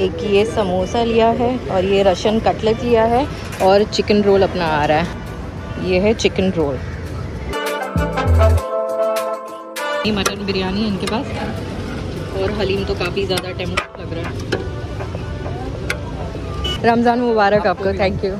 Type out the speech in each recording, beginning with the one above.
एक ये समोसा लिया है और ये रशन कटलेट लिया है और चिकन रोल अपना आ रहा है। ये है चिकन रोल। ये मटन बिरयानी इनके पास। और हलीम तो काफ़ी ज़्यादा टेम्प लग रहा है। रमज़ान मुबारक आपको थैंक यू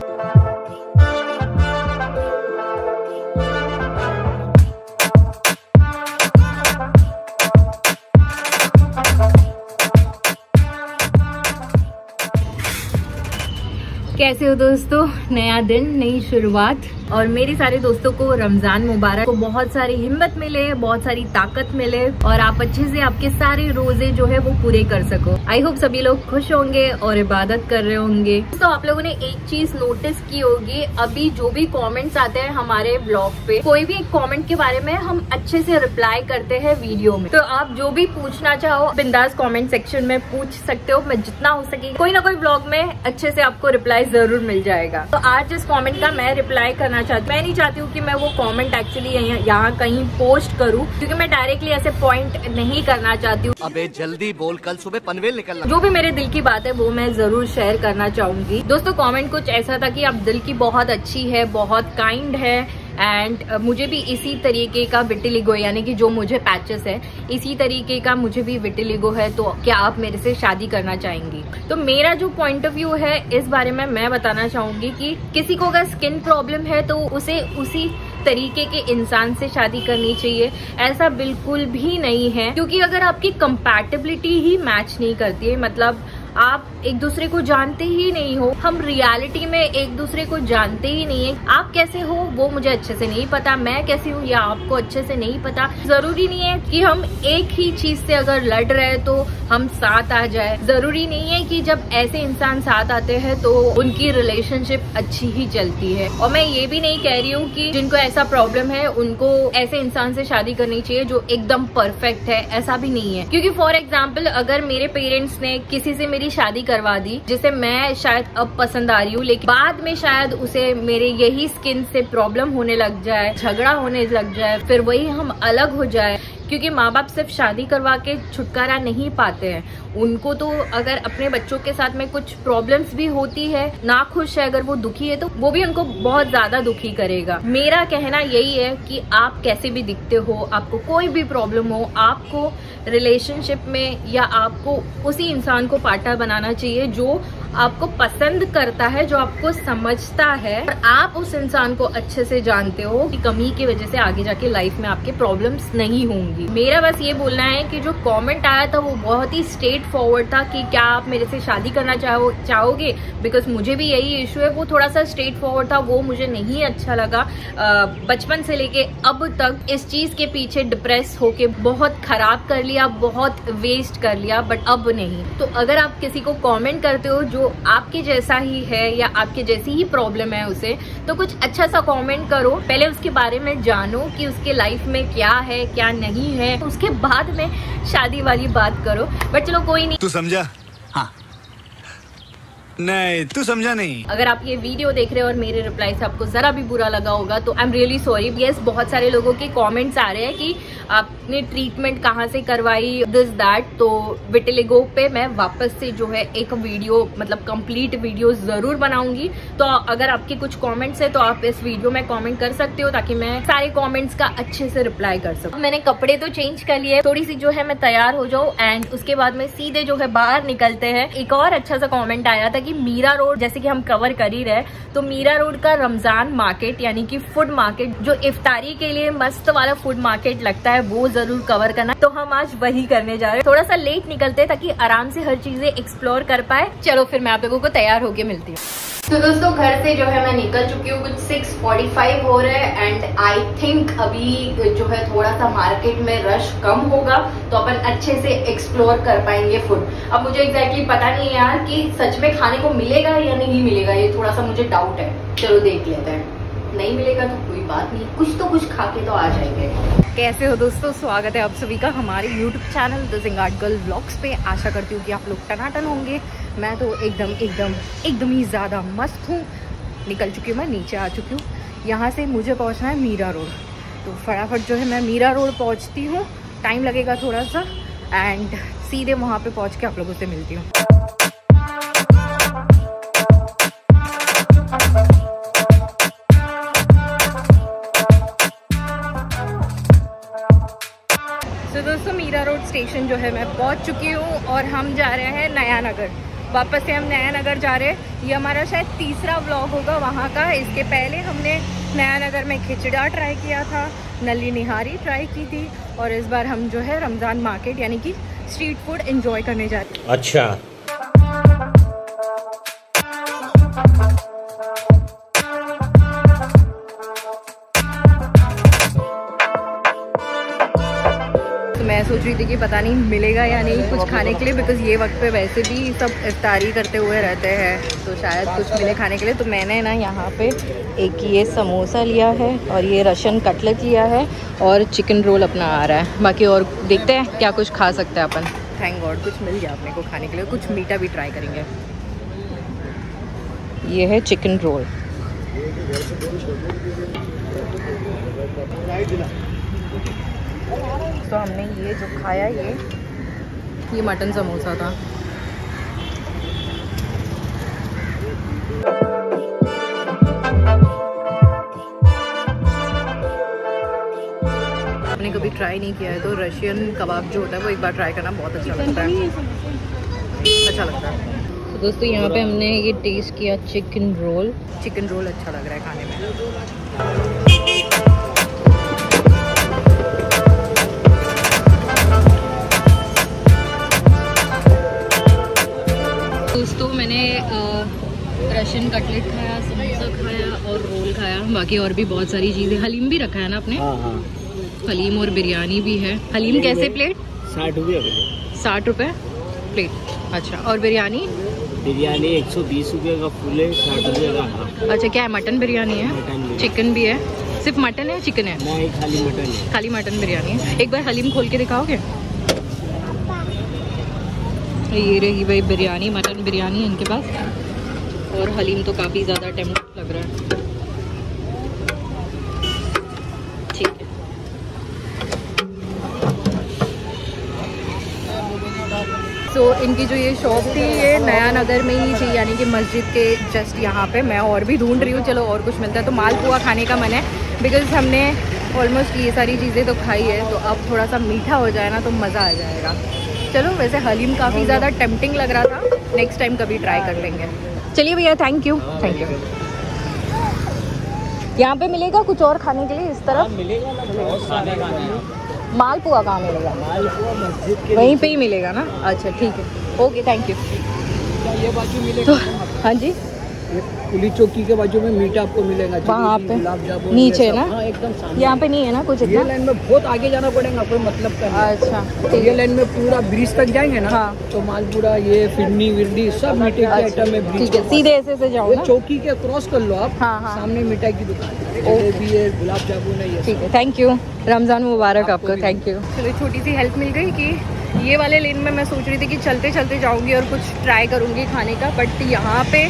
कैसे हो दोस्तों? नया दिन नई शुरुआत। और मेरे सारे दोस्तों को रमज़ान मुबारक। को बहुत सारी हिम्मत मिले, बहुत सारी ताकत मिले और आप अच्छे से आपके सारे रोज़े जो है वो पूरे कर सको। आई होप सभी लोग खुश होंगे और इबादत कर रहे होंगे। तो आप लोगों ने एक चीज़ नोटिस की होगी। अभी जो भी कमेंट्स आते हैं हमारे ब्लॉग पे, कोई भी एक कमेंट के बारे में हम अच्छे से रिप्लाई करते हैं वीडियो में। तो आप जो भी पूछना चाहो बिंदास कॉमेंट सेक्शन में पूछ सकते हो। मैं जितना हो सके कोई ना कोई ब्लॉग में अच्छे से आपको रिप्लाई ज़रूर मिल जाएगा। तो आज इस कॉमेंट का मैं रिप्लाई करना करना चाहती मैं नहीं चाहती हूँ कि मैं वो कमेंट एक्चुअली यहाँ कहीं पोस्ट करूँ क्योंकि मैं डायरेक्टली ऐसे पॉइंट नहीं करना चाहती हूँ। अबे जल्दी बोल कल सुबह पनवेल निकलना जो भी मेरे दिल की बात है वो मैं ज़रूर शेयर करना चाहूँगी। दोस्तों कॉमेंट कुछ ऐसा था की आप दिल की बहुत अच्छी है बहुत काइंड है एंड uh, मुझे भी इसी तरीके का विटिलिगो यानी कि जो मुझे पैचेस है इसी तरीके का मुझे भी विटिलिगो है तो क्या आप मेरे से शादी करना चाहेंगी? तो मेरा जो पॉइंट ऑफ़ व्यू है इस बारे में मैं बताना चाहूँगी कि किसी को अगर स्किन प्रॉब्लम है तो उसे उसी तरीके के इंसान से शादी करनी चाहिए। ऐसा बिल्कुल भी नहीं है क्योंकि अगर आपकी कंपैटिबिलिटी ही मैच नहीं करती है मतलब आप एक दूसरे को जानते ही नहीं हो, हम रियलिटी में एक दूसरे को जानते ही नहीं है। आप कैसे हो, वो मुझे अच्छे से नहीं पता, मैं कैसी हूँ, या आपको अच्छे से नहीं पता। ज़रूरी नहीं है कि हम एक ही चीज़ से अगर लड़ रहे तो हम साथ आ जाए। ज़रूरी नहीं है कि जब ऐसे इंसान साथ आते हैं तो उनकी रिलेशनशिप अच्छी ही चलती है। और मैं ये भी नहीं कह रही हूँ कि जिनको ऐसा प्रॉब्लम है, उनको ऐसे इंसान से शादी करनी चाहिए जो एकदम परफेक्ट है। ऐसा भी नहीं है। क्योंकि फॉर एग्ज़ाम्पल अगर मेरे पेरेंट्स ने किसी से मेरी शादी करवा दी, जिसे मैं शायद अब पसंद आ रही हूँ, लेकिन बाद में शायद उसे मेरे यही स्किन से प्रॉब्लम होने लग जाए, झगड़ा होने लग जाए, फिर वही हम अलग हो जाए। क्योंकि माँ बाप सिर्फ़ शादी करवा के छुटकारा नहीं पाते हैं। उनको तो अगर अपने बच्चों के साथ में कुछ प्रॉब्लम्स भी होती है, ना खुश है, अगर वो दुखी है तो वो भी उनको बहुत ज़्यादा दुखी करेगा। मेरा कहना यही है कि आप कैसे भी दिखते हो, आपको कोई भी प्रॉब्लम हो, आपको रिलेशनशिप में या आपको उसी इंसान को पार्टनर बनाना चाहिए, जो आपको पसंद करता है, जो आपको समझता है। और आप उस इंसान को अच्छे से जानते हो कि कमी की वजह से आगे जाके लाइफ में आपके प्रॉब्लम्स नहीं होंगी। मेरा बस ये बोलना है कि जो कमेंट आया था, वो बहुत ही स्ट्रेट फॉरवर्ड था कि क्या आप मेरे से शादी करना चाहो, चाहोगे? बिकॉज़ मुझे भी यही इशू है, वो थोड़ा सा स्ट्रेट फॉरवर्ड था, वो मुझे नहीं अच्छा लगा। बचपन से लेके अब तक इस चीज़ के पीछे डिप्रेस होके बहुत खराब कर लिया, बहुत वेस्ट कर लिया बट अब नहीं। तो अगर आप किसी को कमेंट करते हो जो आपके जैसा ही है या आपके जैसी ही प्रॉब्लम है उसे तो कुछ अच्छा सा कमेंट करो। पहले उसके बारे में जानो कि उसके लाइफ में क्या है क्या नहीं है। उसके बाद में शादी वाली बात करो। बट चलो कोई नहीं। तू समझा? हाँ। नहीं, तू समझा नहीं। अगर आप ये वीडियो देख रहे हो और मेरे रिप्लाई से आपको जरा भी बुरा लगा होगा तो I am really sorry yes बहुत सारे लोगों के कमेंट्स आ रहे हैं कि आपने ट्रीटमेंट कहाँ से करवाई दिस दैट तो विटिलिगो पे मैं वापस से जो है एक वीडियो मतलब कंप्लीट वीडियो ज़रूर बनाऊँगी। तो अगर आपके कुछ कॉमेंट्स है तो आप इस वीडियो में कॉमेंट कर सकते हो ताकि मैं सारे कॉमेंट्स का अच्छे से रिप्लाई कर सकूँ। मैंने कपड़े तो चेंज कर लिए थोड़ी सी जो है मैं तैयार हो जाऊँ एंड उसके बाद में सीधे जो है बाहर निकलते हैं। एक और अच्छा सा कॉमेंट आया था की मीरा रोड, जैसे की हम कवर कर ही रहे तो मीरा रोड का रमज़ान मार्केट यानी की फ़ूड मार्केट जो इफ्तारी के लिए मस्त वाला फ़ूड मार्केट लगता है, वो ज़रूर कवर करना। तो हम आज वही करने जा रहे हैं। थोड़ा सा लेट निकलते हैं ताकि आराम से हर चीज़ें एक्सप्लोर कर पाए। चलो फिर मैं आप लोगों को तैयार होके मिलती हूँ। तो दोस्तों, घर से जो है मैं निकल चुकी हूँ। कुछ 6:45 हो रहे हैं एंड आई थिंक अभी जो है थोड़ा सा मार्केट में रश कम होगा तो अपन अच्छे से एक्सप्लोर कर पाएँगे फ़ूड अब मुझे एग्जैक्टली पता नहीं यार कि सच में खाने को मिलेगा या नहीं मिलेगा, ये थोड़ा सा मुझे डाउट है। चलो देख लेते हैं। नहीं मिलेगा तो बात नहीं कुछ तो कुछ खा के तो आ जाएँगे। कैसे हो दोस्तों? स्वागत है आप सभी का हमारे YouTube channel the Zingaat girl vlogs पे। आशा करती हूँ कि आप लोग टनाटन होंगे। मैं तो एकदम एकदम एकदम ही ज़्यादा मस्त हूँ। निकल चुकी हूँ मैं, नीचे आ चुकी हूँ। यहाँ से मुझे पहुँचना है मीरा रोड। तो फटाफट जो है मैं मीरा रोड पहुँचती हूँ। टाइम लगेगा थोड़ा सा। एंड सीधे वहाँ पे पहुँच के आप लोगों से मिलती हूँ। स्टेशन जो है मैं पहुँच चुकी हूँ और हम जा रहे हैं नया नगर वापस से हम नया नगर जा रहे हैं। ये हमारा शायद तीसरा व्लॉग होगा वहाँ का। इसके पहले हमने नया नगर में खिचड़ा ट्राई किया था, नली निहारी ट्राई की थी और इस बार हम जो है रमज़ान मार्केट यानी कि स्ट्रीट फ़ूड इन्जॉय करने जा रहे हैं। अच्छा। सोच रही थी कि पता नहीं मिलेगा या नहीं कुछ खाने के लिए बिकॉज़ ये वक्त पे वैसे भी सब इफ्तारी करते हुए रहते हैं। तो शायद कुछ मिले खाने के लिए। तो मैंने ना यहाँ पे एक ये समोसा लिया है और ये रशन कटलेट लिया है और चिकन रोल अपना आ रहा है। बाकी और देखते हैं क्या कुछ खा सकते हैं अपन। थैंक गॉड कुछ मिल गया अपने को खाने के लिए। कुछ मीठा भी ट्राई करेंगे। ये है चिकन रोल। तो हमने ये जो खाया ये। ये मटन समोसा था। आपने कभी ट्राई नहीं किया है तो रशियन कबाब जो होता है वो एक बार ट्राई करना बहुत अच्छा लगता है। अच्छा लगता है। तो दोस्तों यहाँ पे हमने ये टेस्ट किया चिकन रोल चिकन रोल अच्छा लग रहा है खाने में। रशियन कटलेट खाया समोसा खाया और रोल खाया। बाकी और भी बहुत सारी चीज़ें। हलीम भी रखा है ना आपने? हाँ हाँ। हलीम और बिरयानी भी है। हलीम कैसे प्लेट साठ रुपये साठ रुपए प्लेट अच्छा और बिरयानी? बिरयानी एक सौ बीस रुपये का फुल है साठ रुपये का अच्छा क्या है? मटन बिरयानी है? मटन चिकन भी है? सिर्फ़ मटन है चिकन है? नहीं खाली मटन है। खाली मटन बिरयानी है। एक बार हलीम खोल के दिखाओगे? ये रही भाई बिरयानी, मटन बिरयानी इनके पास। और हलीम तो काफ़ी ज़्यादा टेम्प लग रहा है। है। इनकी जो ये शॉप थी, ये नया नगर में ही थी, यानी कि मस्जिद के जस्ट यहाँ पे। मैं और भी ढूंढ रही हूँ, चलो और कुछ मिलता है। तो मालपुआ खाने का मन है बिकॉज़ हमने ऑलमोस्ट ये सारी चीज़ें तो खाई है। तो अब थोड़ा सा मीठा हो जाए ना तो मज़ा आ जाएगा। चलो वैसे हलीम काफ़ी ज़्यादा टेम्पटिंग लग रहा था। नेक्स्ट टाइम कभी ट्राई कर लेंगे। चलिए भैया थैंक यू थैंक यू यहाँ पे मिलेगा कुछ और खाने के लिए इस तरफ़? मिलेगा ना हैं। मालपुआ कहाँ मिलेगा? मालपुआ वहीं पे ही मिलेगा ना? अच्छा ठीक है। ओके थैंक यू मिलेगा? तो हाँ जी। पुलिस चौकी के बाजू में मीठा आपको मिलेगा वहाँ पे नीचे ना? हाँ एकदम यहाँ पे नहीं है ना कुछ ये लाइन में बहुत आगे जाना पड़ेगा कोई मतलब का अच्छा ये लाइन में पूरा ब्रिज तक जाएँगे ना? हाँ। तो मालपुरा ये फिरनी विरनी सब मीठे के अच्छा, आइटम है ठीक है सीधे ऐसे से जाओ चौकी के क्रॉस कर लो आप हाँ, हाँ। सामने मिठाई की दुकान। है गुलाब जामुन है ठीक है थैंक यू रमज़ान मुबारक आपको थैंक यू चलो छोटी सी हेल्प मिल गई कि ये वाले लेन में मैं सोच रही थी कि चलते चलते जाऊँगी और कुछ ट्राई करूँगी खाने का बट यहाँ पे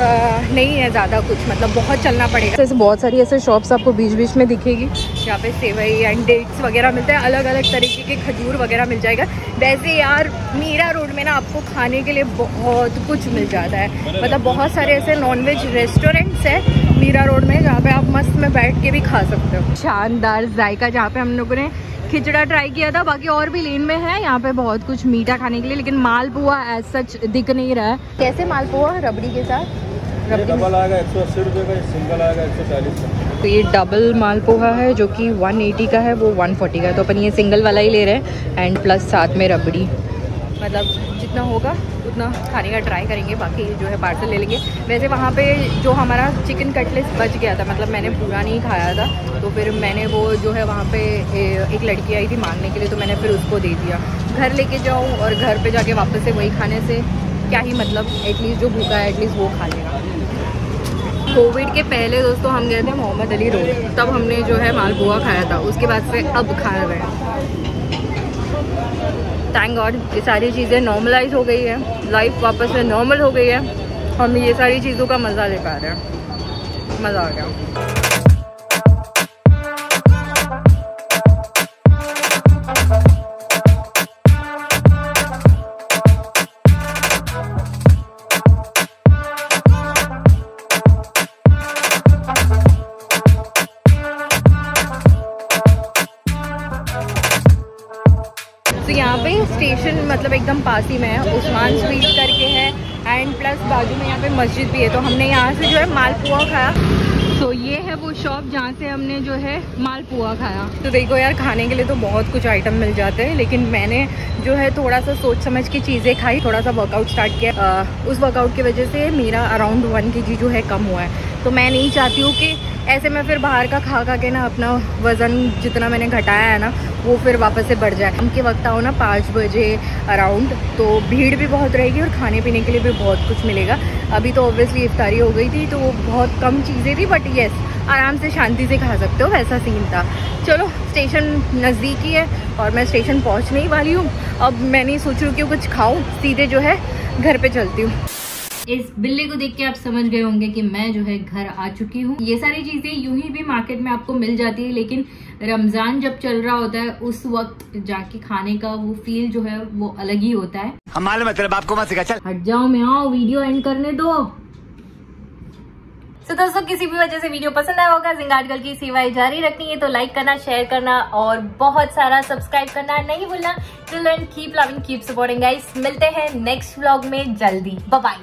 नहीं है ज़्यादा कुछ मतलब बहुत चलना पड़ेगा। ऐसे बहुत सारी ऐसे शॉप्स आपको बीच बीच में दिखेगी। यहाँ पे सेवई एंड डेट्स वगैरह मिलते हैं अलग अलग तरीके के खजूर वगैरह मिल जाएगा। वैसे यार मीरा रोड में ना आपको खाने के लिए बहुत कुछ मिल जाता है। मतलब बहुत सारे ऐसे नॉनवेज रेस्टोरेंट्स हैं मीरा रोड में जहाँ पे आप मस्त में बैठ के भी खा सकते हो। शानदार जायका जहाँ पे हम लोगों ने खिचड़ा ट्राई किया था बाकी और भी लेन में है। यहाँ पे बहुत कुछ मीठा खाने के लिए लेकिन मालपुआ एज सच दिख नहीं रहा है। कैसे मालपुआ रबड़ी के साथ? रबड़ी डबल आएगा एक सौ अस्सी रुपये का सिंगल आएगा एक सौ चालीस का। तो ये डबल मालपोहा है जो कि 180 का है वो 140 का है। तो अपन ये सिंगल वाला ही ले रहे हैं एंड प्लस साथ में रबड़ी। मतलब जितना होगा उतना खाने का ट्राई करेंगे, बाकी जो है पार्सल ले लेंगे। वैसे वहाँ पे जो हमारा चिकन कटलेट बच गया था मतलब मैंने पूरा नहीं खाया था तो फिर मैंने वो जो है वहाँ पे एक लड़की आई थी मांगने के लिए तो मैंने फिर उसको दे दिया। घर लेके जाऊँ और घर पे जाके वापस से वही खाने से क्या ही मतलब एटलीस्ट जो भूखा है एटलीस्ट वो खा लेगा। कोविड के पहले दोस्तों हम गए थे मोहम्मद अली रोड, तब हमने जो है मालपुआ खाया था, उसके बाद से अब खाया हैं। थैंक गॉड ये सारी चीज़ें नॉर्मलाइज हो गई है। लाइफ वापस से नॉर्मल हो गई है। हम ये सारी चीज़ों का मज़ा ले पा रहे हैं। मज़ा आ गया। तो यहाँ पे स्टेशन मतलब एकदम पास ही में है। उस्मान स्वीट करके है। एंड प्लस बाजू में यहाँ पे मस्जिद भी है। तो हमने यहाँ से जो है मालपुआ खाया। तो ये है वो शॉप जहाँ से हमने जो है मालपुआ खाया। तो देखो यार खाने के लिए तो बहुत कुछ आइटम मिल जाते हैं। लेकिन मैंने जो है थोड़ा सा सोच समझ के चीज़ें खाई। थोड़ा सा वर्कआउट स्टार्ट किया। आ, उस वर्कआउट की वजह से मेरा अराउंड वन के जो है कम हुआ है। तो मैं नहीं चाहती हूँ कि ऐसे मैं फिर बाहर का खा खा के ना अपना वज़न जितना मैंने घटाया है ना, वो फिर वापस से बढ़ जाए। उनके वक्त आओ ना पाँच बजे अराउंड तो भीड़ भी बहुत रहेगी और खाने पीने के लिए भी बहुत कुछ मिलेगा। अभी तो ऑब्वियसली इफ्तारी हो गई थी तो वो बहुत कम चीज़ें थी बट येस आराम से शांति से खा सकते हो, वैसा सीन था। चलो स्टेशन नज़दीक ही है, और मैं स्टेशन पहुँचने ही वाली हूँ। अब मैं नहीं सोच रही हूँ कि कुछ खाऊँ, सीधे जो है, घर पर चलती हूँ। इस बिल्ली को देख के आप समझ गए होंगे कि मैं जो है घर आ चुकी हूँ। ये सारी चीज़ें यूँ ही भी मार्केट में आपको मिल जाती है लेकिन रमज़ान जब चल रहा होता है उस वक्त जाके खाने का वो फील जो है वो अलग ही होता है। हम मालूम है तेरे बाप को मत सिखा चल। हट जाओ मैं आओ वीडियो एंड करने दो। तो दोस्तों किसी भी वजह से वीडियो पसंद आया होगा जिंगाटगल की सेवाएँ जारी रखनी है तो लाइक करना शेयर करना और बहुत सारा सब्सक्राइब करना नहीं भूलना। Till and keep loving keep supporting guys मिलते हैं नेक्स्ट व्लॉग में जल्दी। बाय